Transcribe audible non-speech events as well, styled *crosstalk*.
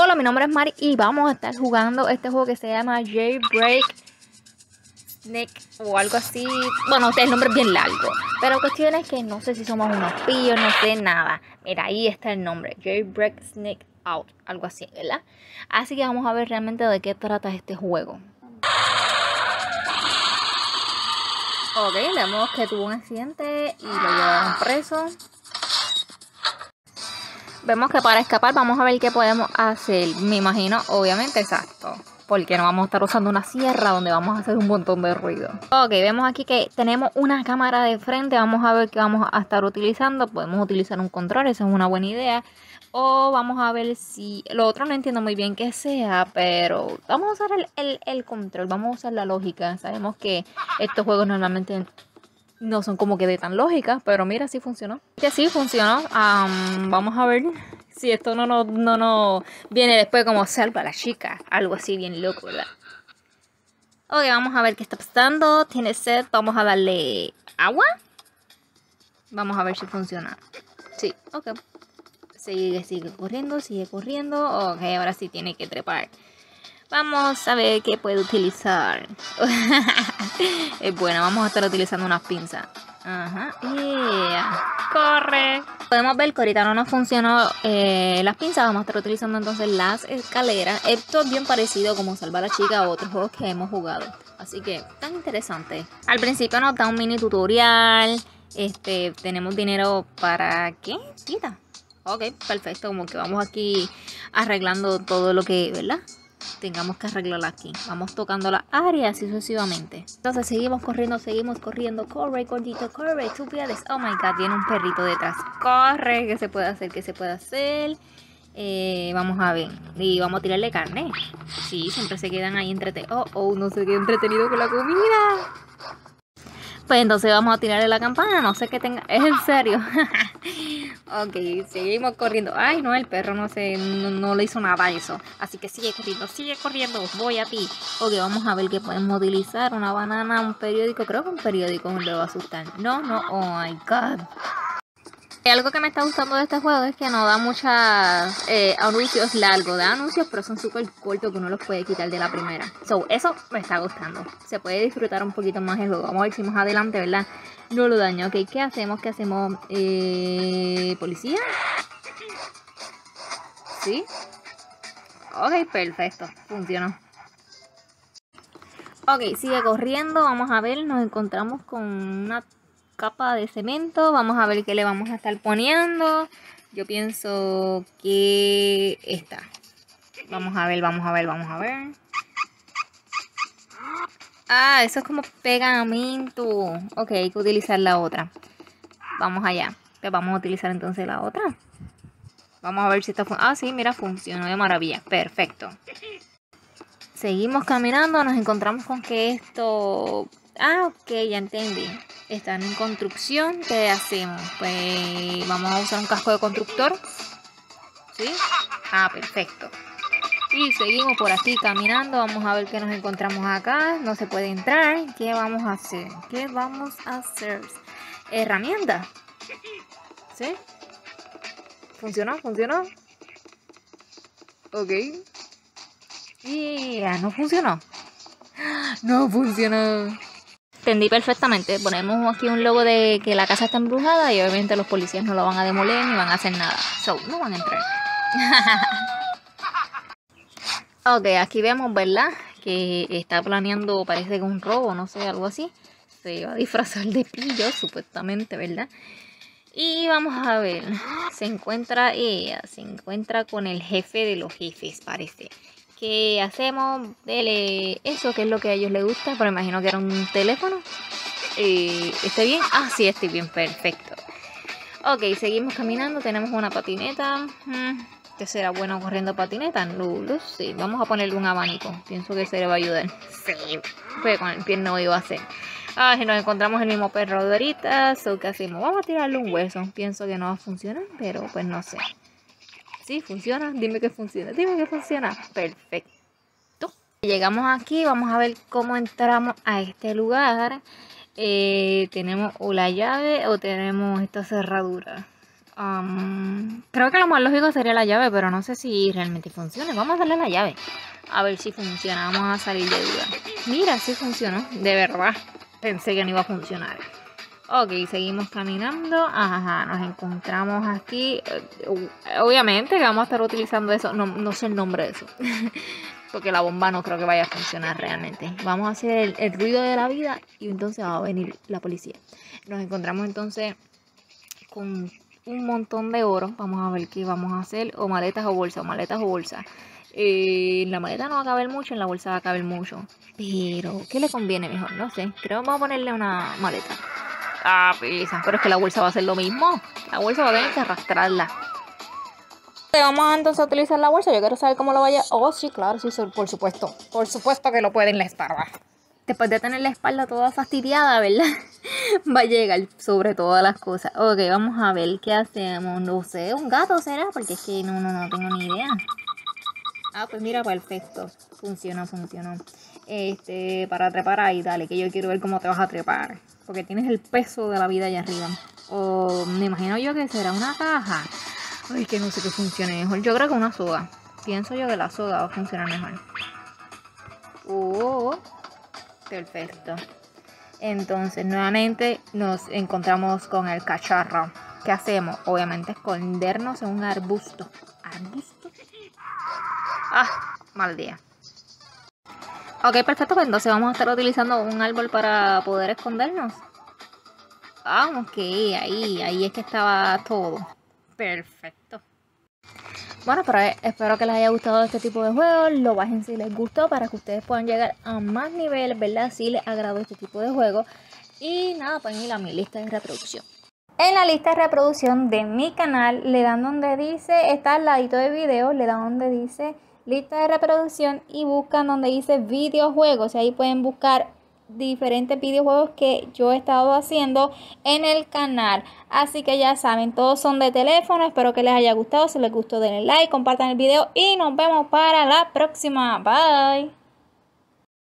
Hola, mi nombre es Mari y vamos a estar jugando este juego que se llama Jailbreak Snake o algo así. Bueno, este nombre bien largo. Pero la cuestión es que no sé si somos unos pillos, no sé nada. Mira, ahí está el nombre. Jailbreak Snake Out. Algo así, ¿verdad? Así que vamos a ver realmente de qué trata este juego. Ok, vemos que tuvo un accidente y lo llevaron preso. Vemos que para escapar vamos a ver qué podemos hacer. Me imagino, obviamente, exacto. Porque no vamos a estar usando una sierra donde vamos a hacer un montón de ruido. Ok, vemos aquí que tenemos una cámara de frente. Vamos a ver qué vamos a estar utilizando. Podemos utilizar un control, esa es una buena idea. O vamos a ver si... Lo otro no entiendo muy bien qué sea, pero vamos a usar el, el control. Vamos a usar la lógica. Sabemos que estos juegos normalmente no son como que de tan lógicas, pero mira, sí funcionó. Que sí funcionó. vamos a ver si esto no no, no no viene después como salva a la chica. Algo así bien loco, ¿verdad? Ok, vamos a ver qué está pasando. Tiene sed. Vamos a darle agua. Vamos a ver si funciona. Sí, ok. Sigue, sigue corriendo, sigue corriendo. Ok, ahora sí tiene que trepar. Vamos a ver qué puede utilizar. es *laughs* bueno, vamos a estar utilizando unas pinzas. Ajá. Yeah. Corre. Podemos ver que ahorita no nos funcionó eh, las pinzas. Vamos a estar utilizando entonces las escaleras. Esto es bien parecido como Salvar a la Chica a otros juegos que hemos jugado. Así que tan interesante. Al principio nos da un mini tutorial. Este, tenemos dinero para... ¿Qué? Quita. Ok, perfecto. Como que vamos aquí arreglando todo lo que, ¿verdad? Tengamos que arreglarla aquí. Vamos tocando la área así sucesivamente. Entonces seguimos corriendo, seguimos corriendo. Corre, gordito, corre, tú puedes. Oh my god, tiene un perrito detrás. Corre, ¿qué se puede hacer? ¿Qué se puede hacer? Eh, vamos a ver. Y vamos a tirarle carne. Sí, siempre se quedan ahí entretenidos. Oh, oh, no se queda entretenido con la comida. Pues entonces vamos a tirarle la campana. No sé qué tenga. Es en serio. *laughs* ok, seguimos corriendo. Ay, no, el perro no se, no, le hizo nada a eso. Así que sigue corriendo, sigue corriendo. Voy a ti. Ok, vamos a ver qué podemos utilizar. Una banana, un periódico. Creo que un periódico me lo va a asustar. No, no. Oh my god algo que me está gustando de este juego es que no da muchos eh, anuncios largos, da anuncios pero son súper cortos que uno los puede quitar de la primera. So, eso me está gustando. Se puede disfrutar un poquito más el juego. Vamos a ver si más adelante, ¿verdad? No lo daño. Ok, ¿qué hacemos? ¿Qué hacemos? Eh, ¿Policía? ¿Sí? Ok, perfecto. Funcionó. Ok, sigue corriendo. Vamos a ver, nos encontramos con una capa de cemento. Vamos a ver qué le vamos a estar poniendo. Yo pienso que esta. Vamos a ver, vamos a ver, vamos a ver. Ah, eso es como pegamento. Ok, hay que utilizar la otra. Vamos allá. Pues vamos a utilizar entonces la otra. Vamos a ver si está... Ah, sí, mira, funcionó de maravilla. Perfecto. Seguimos caminando, nos encontramos con que esto Ah, ok, ya entendí. Están en construcción. ¿Qué hacemos? Pues vamos a usar un casco de constructor. ¿Sí? Ah, perfecto. Y seguimos por aquí caminando. Vamos a ver qué nos encontramos acá. No se puede entrar. ¿Qué vamos a hacer? ¿Qué vamos a hacer? Herramienta. ¿Sí? ¿Funcionó? ¿Funcionó? Ok. Y no funcionó. *gasps* No funcionó entendí perfectamente. Ponemos aquí un logo de que la casa está embrujada y obviamente los policías no lo van a demoler ni van a hacer nada. So, no van a entrar. *laughs* ok, aquí vemos, ¿verdad? Que está planeando, parece que un robo, no sé, algo así. Se va a disfrazar de pillo, supuestamente, ¿verdad? Y vamos a ver, se encuentra ella, se encuentra con el jefe de los jefes, parece que hacemos, dele eso, que es lo que a ellos les gusta, pero imagino que era un teléfono. Eh, ¿Está bien? Ah, sí, estoy bien, perfecto. Ok, seguimos caminando, tenemos una patineta. Mm, ¿Qué será bueno corriendo patineta? No sí. Vamos a ponerle un abanico. Pienso que se le va a ayudar. Sí, pues con el pie no iba a hacer. Ah, si nos encontramos el mismo perro de ahorita, ¿qué hacemos? Vamos a tirarle un hueso. Pienso que no va a funcionar, pero pues no sé. ¿Sí? ¿Funciona? Dime que funciona. Dime que funciona. Perfecto. Llegamos aquí, vamos a ver cómo entramos a este lugar. Eh, tenemos o la llave o tenemos esta cerradura. Um, creo que lo más lógico sería la llave, pero no sé si realmente funciona. Vamos a darle la llave. A ver si funciona. Vamos a salir de duda. Mira, sí funcionó. De verdad. Pensé que no iba a funcionar. Ok, seguimos caminando. Ajá, nos encontramos aquí. Eh, obviamente que vamos a estar utilizando eso. No, no sé el nombre de eso. *laughs* Porque la bomba no creo que vaya a funcionar realmente. Vamos a hacer el, ruido de la vida y entonces va a venir la policía. Nos encontramos entonces con un montón de oro. Vamos a ver qué vamos a hacer. O maletas o bolsas, o maletas o bolsas. Eh, la maleta no va a caber mucho, en la bolsa va a caber mucho. Pero, ¿qué le conviene mejor? No sé. Creo que vamos a ponerle una maleta. Ah, pisa. Pero es que la bolsa va a ser lo mismo. La bolsa va a tener que arrastrarla. Vamos entonces a utilizar la bolsa. Yo quiero saber cómo lo vaya. Oh, sí, claro, sí, por supuesto. Por supuesto que lo puede en la espalda. Después de tener la espalda toda fastidiada, ¿verdad? *laughs* Va a llegar sobre todas las cosas. Ok, vamos a ver qué hacemos. No sé, un gato será, porque es que no, no, no tengo ni idea. Ah, pues mira, perfecto. Funciona, funcionó. Este, para trepar ahí, dale, que yo quiero ver cómo te vas a trepar porque tienes el peso de la vida allá arriba. O me imagino yo que será una caja. Ay, que no sé qué funcione mejor. Yo creo que una soga. Pienso yo que la soga va a funcionar mejor. Oh, perfecto. Entonces, nuevamente nos encontramos con el cacharro. ¿Qué hacemos? Obviamente escondernos en un arbusto. ¿Arbusto? Ah, mal día. Ok, perfecto, pues entonces vamos a estar utilizando un árbol para poder escondernos. Ah, ok, ahí, ahí es que estaba todo. Perfecto. Bueno, pero eh, espero que les haya gustado este tipo de juegos. Lo bajen si les gustó para que ustedes puedan llegar a más niveles, ¿verdad? Si les agradó este tipo de juegos. Y nada, pueden ir a mi lista de reproducción. En la lista de reproducción de mi canal le dan donde dice, está al ladito de video, le dan donde dice lista de reproducción y buscan donde dice videojuegos. Y ahí pueden buscar diferentes videojuegos que yo he estado haciendo en el canal. Así que ya saben, todos son de teléfono. Espero que les haya gustado. Si les gustó, denle like, compartan el video y nos vemos para la próxima. Bye.